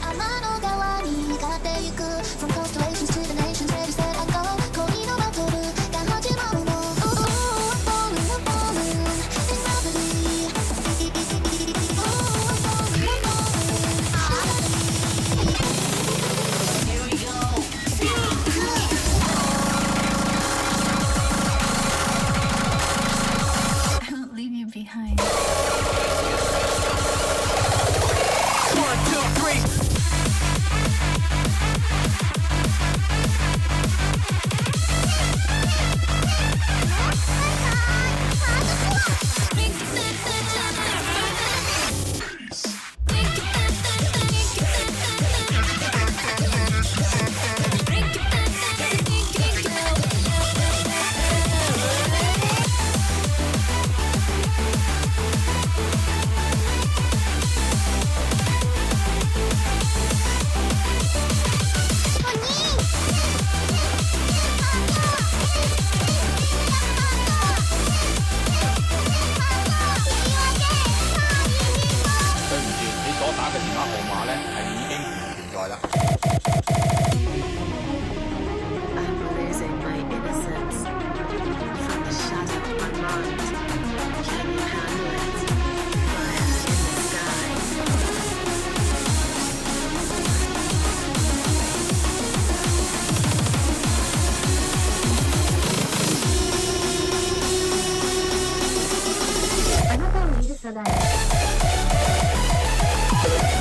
天の川に向かってゆく。嘅電話號碼咧係已經唔存在啦。Bye.